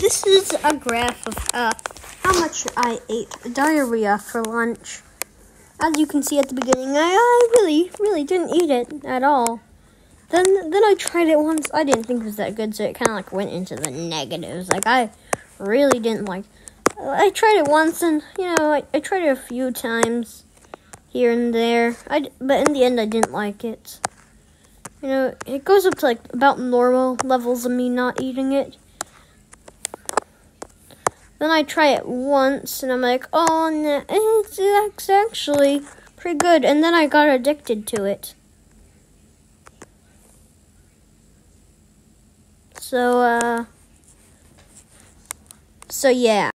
This is a graph of uh, how much I ate diarrhea for lunch. As you can see at the beginning, I, I really, really didn't eat it at all. Then, then I tried it once. I didn't think it was that good, so it kind of like went into the negatives. Like I really didn't like. I tried it once, and you know, I, I tried it a few times here and there. I, but in the end, I didn't like it. You know, it goes up to like about normal levels of me not eating it. Then I try it once, and I'm like, oh, no, it's, it's actually pretty good. And then I got addicted to it. So, uh, so yeah.